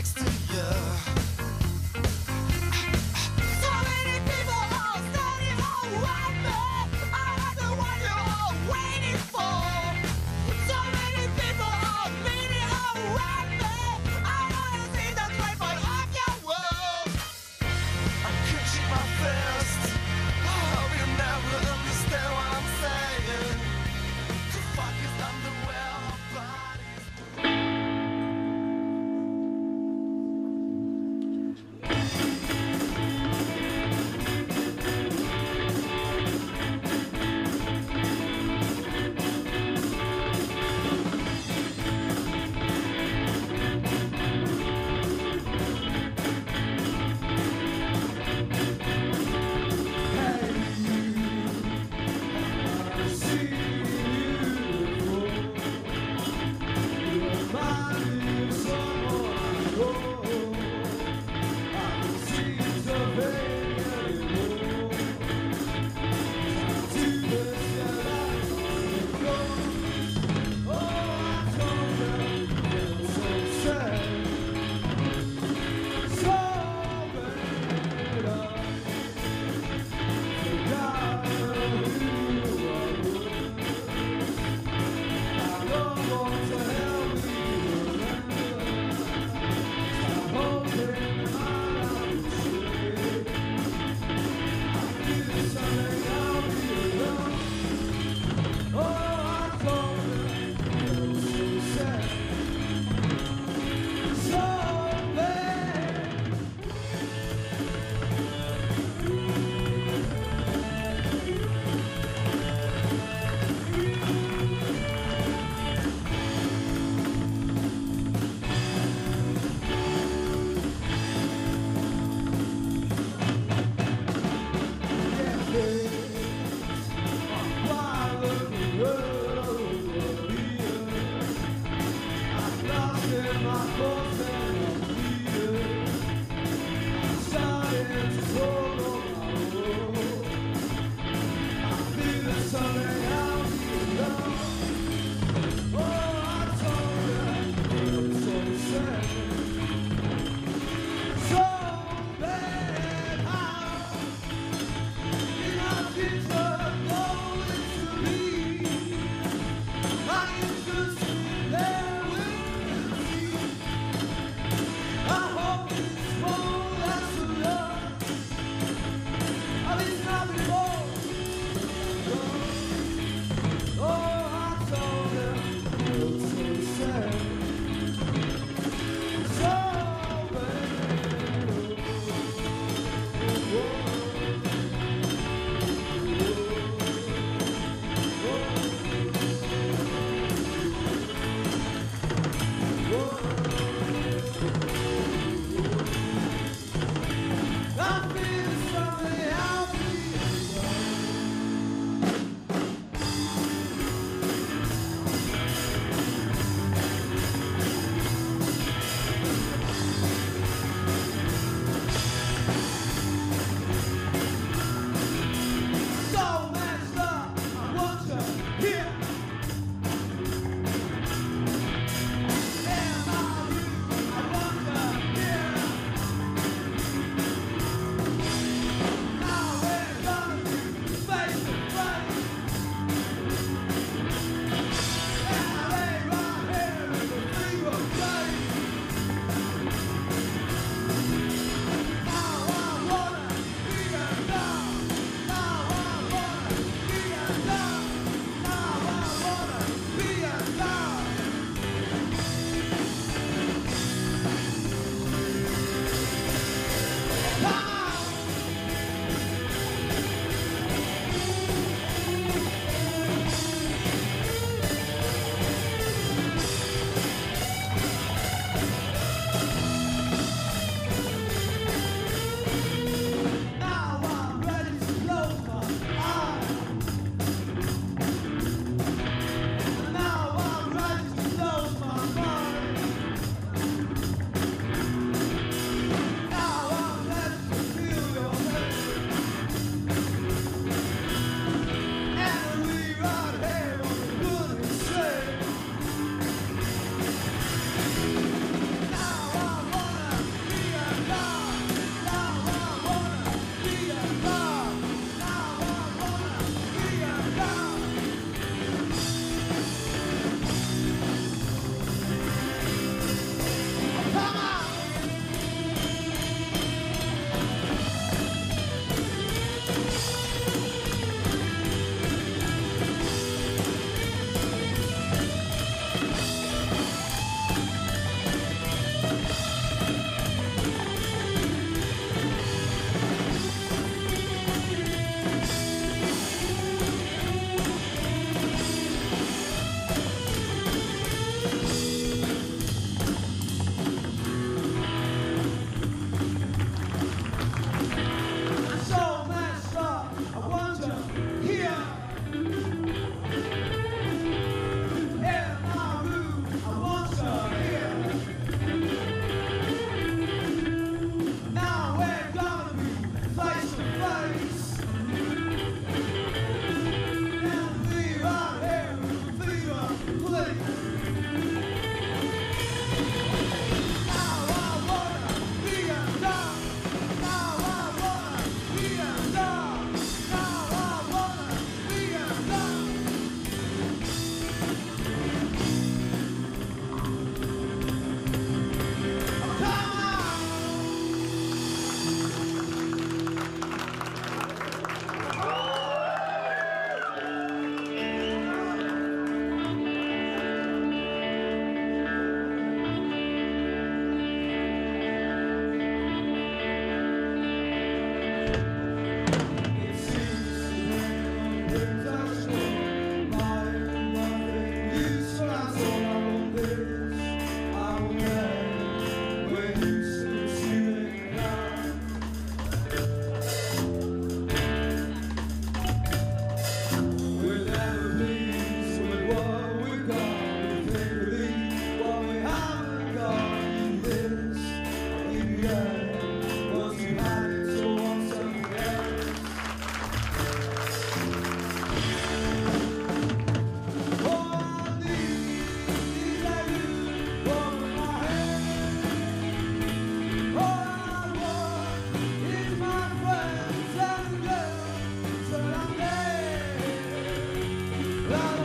next La,